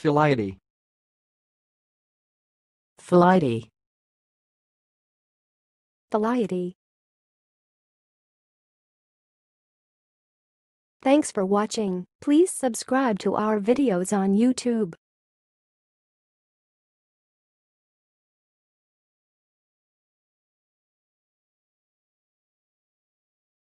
Flighty. Flighty. Flighty. Thanks for watching. Please subscribe to our videos on YouTube.